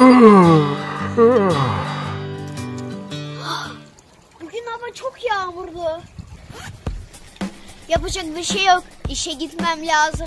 Bugün hava çok yağmurlu. Yapacak bir şey yok. İşe gitmem lazım.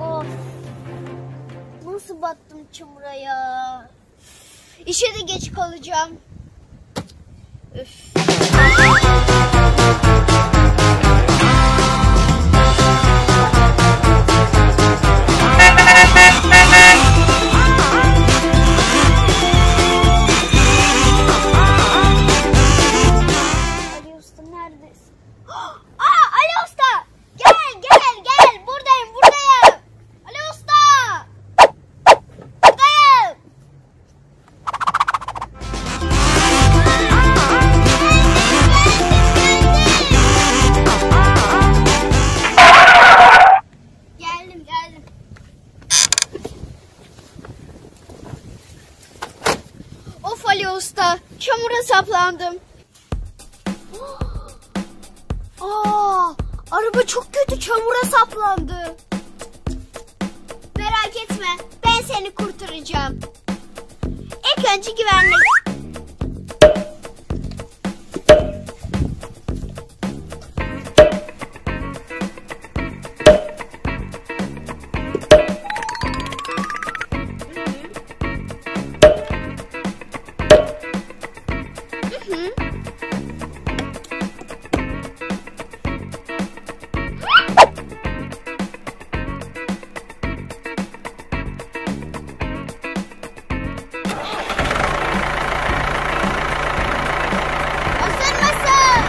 Of. Nasıl battım çamura ya? İşe de geç kalacağım. Üf. Araba çok kötü çamura saplandı. Merak etme, ben seni kurtaracağım. İlk önce güvenlik.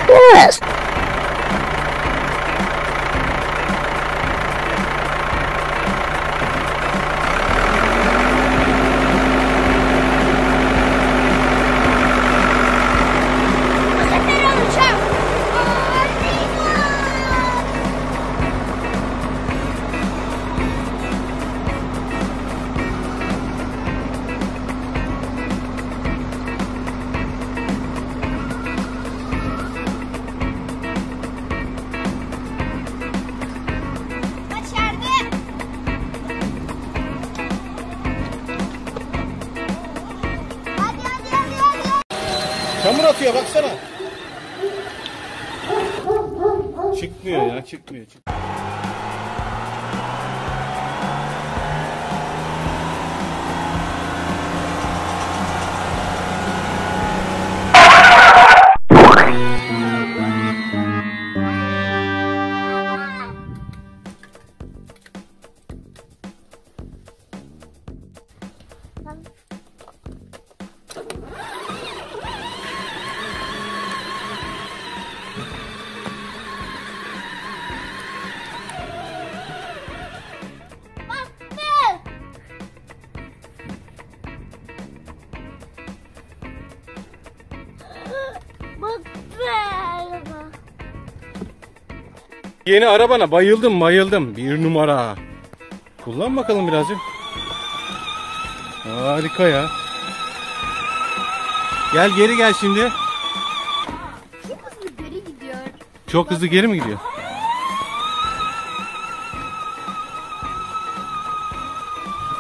Yes. Atıyor baksana. Çıkmıyor ya çıkmıyor. çık- Yeni arabana bayıldım bayıldım. Bir numara. Kullan bakalım birazcık. Harika ya. Gel geri gel şimdi. Çok hızlı geri gidiyor. Çok hızlı geri mi gidiyor?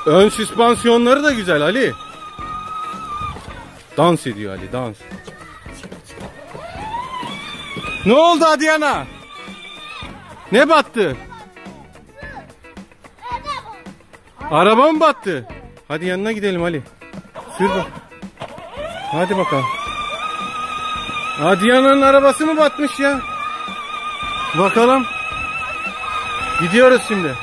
Ön süspansiyonları da güzel Ali. Dans ediyor Ali dans. Ne oldu Adiyana? Ne battı? Araba mı battı? Hadi yanına gidelim Ali. Sür bak. Hadi bakalım. Adiyana'nın arabası mı batmış ya? Bakalım. Gidiyoruz şimdi.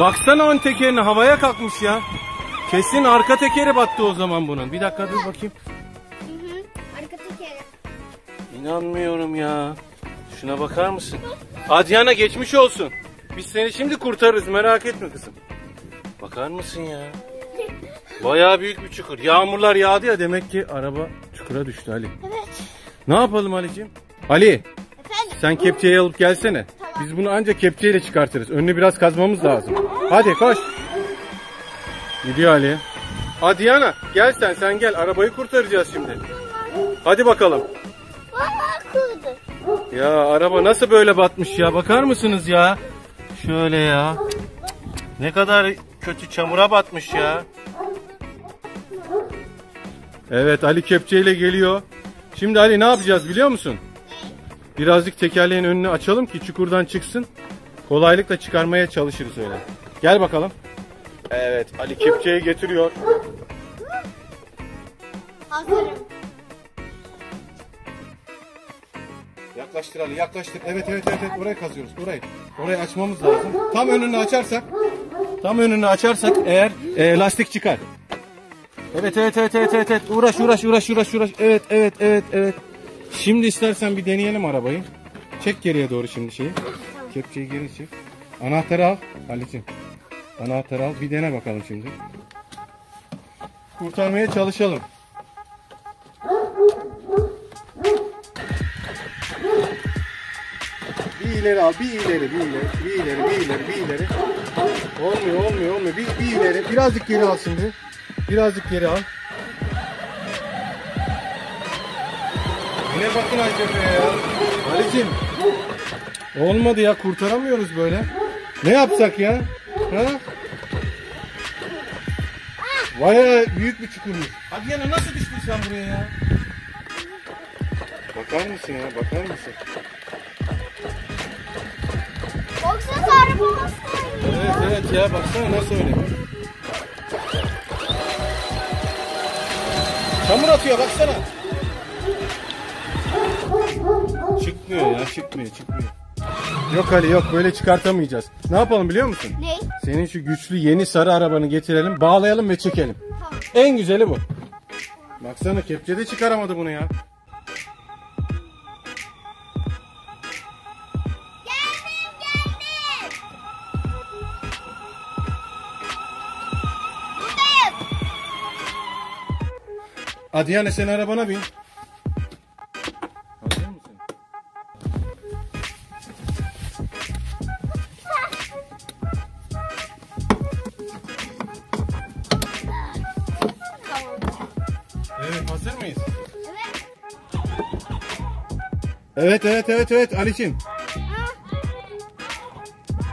Baksana ön tekerine havaya kalkmış ya. Kesin arka tekeri battı o zaman bunun. Bir dakika dur bakayım. İnanmıyorum ya. Şuna bakar mısın? Adyana geçmiş olsun. Biz seni şimdi kurtarırız merak etme kızım. Bakar mısın ya? Bayağı büyük bir çukur. Yağmurlar yağdı ya demek ki araba çukura düştü Ali. Evet. Ne yapalım Ali'ciğim? Ali Efendim? sen kepçeyi alıp gelsene. Biz bunu ancak kepçeyle çıkartırız. Önünü biraz kazmamız lazım. Hadi koş. Gidiyor Ali. Adiyana gel sen sen gel. Arabayı kurtaracağız şimdi. Hadi bakalım. Ya araba nasıl böyle batmış ya bakar mısınız ya? Şöyle ya. Ne kadar kötü çamura batmış ya. Evet Ali kepçeyle geliyor. Şimdi Ali ne yapacağız biliyor musun? Birazcık tekerleğin önünü açalım ki çukurdan çıksın. Kolaylıkla çıkarmaya çalışırız öyle. Gel bakalım. Evet Ali kepçeyi getiriyor. Hazırım. Yaklaştır Ali yaklaştır. Evet evet evet, evet. oraya kazıyoruz orayı. Orayı açmamız lazım. Tam önünü açarsak tam önünü açarsak eğer e, lastik çıkar. Evet evet evet evet evet evet uğraş uğraş uğraş uğraş uğraş. Evet evet evet evet. Şimdi istersen bir deneyelim arabayı. Çek geriye doğru şimdi şeyi. Kepçeyi geri çek. Anahtarı al Ali'ciğim. Anahtarı al bir dene bakalım şimdi. Kurtarmaya çalışalım. İleri al, bir ileri, bir ileri, bir ileri, bir ileri, bir ileri. Olmuyor, olmuyor, olmuyor. Bir, bir ileri, birazcık geri al şimdi. Birazcık geri al. Ne bakın acaba ya? Ali'cim. Olmadı ya, kurtaramıyoruz böyle. Ne yapsak ya? Ha? Baya büyük bir çukurmuş. Hadi yana nasıl düştün sen buraya ya? Bakar mısın ya, bakar mısın? Evet evet ya baksana nasıl öyle. Çamur atıyor baksana. Çıkmıyor ya çıkmıyor çıkmıyor. Yok Ali yok böyle çıkartamayacağız. Ne yapalım biliyor musun? Ne? Senin şu güçlü yeni sarı arabanı getirelim bağlayalım ve çekelim. Tamam. En güzeli bu. Baksana kepçede çıkaramadı bunu ya. Adiyane sen arabana bin. Hazır mısın? Evet hazır mıyız? Evet. Evet evet evet Ali'cim.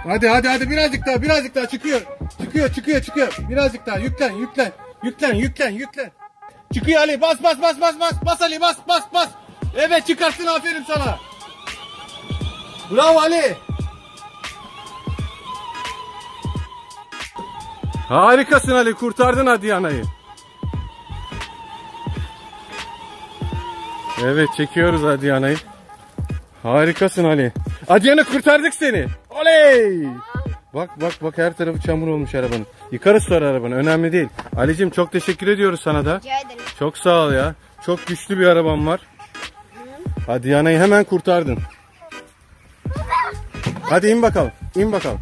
Hadi hadi hadi birazcık daha birazcık daha çıkıyor. Çıkıyor çıkıyor çıkıyor. Birazcık daha yüklen yüklen. Yüklen yüklen yüklen. Çıkıyor Ali bas bas bas bas bas. Bas Ali bas bas bas. Evet çıkarttın aferin sana. Bravo Ali. Harikasın Ali kurtardın Adiyana'yı. Evet çekiyoruz Adiyana'yı. Harikasın Ali. Adiyana kurtardık seni. Oley! Bak bak bak her tarafı çamur olmuş arabanın. Yıkarız sonra arabanı önemli değil. Ali'cim çok teşekkür ediyoruz sana da. Rica ederim. Çok sağ ol ya. Çok güçlü bir araban var. Adiyana'yı hemen kurtardın. Hadi in bakalım. in bakalım.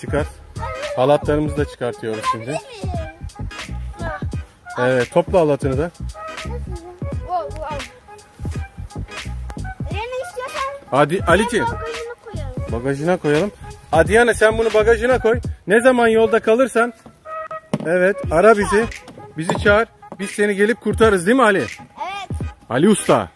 Çıkart. Halatlarımızı da çıkartıyoruz şimdi. Evet topla halatını da. Hadi Ali'ciğim Bagajına koyalım. Adiyane sen bunu bagajına koy. Ne zaman yolda kalırsan evet ara bizi. Bizi çağır. Biz seni gelip kurtarırız değil mi Ali? Evet. Ali Usta.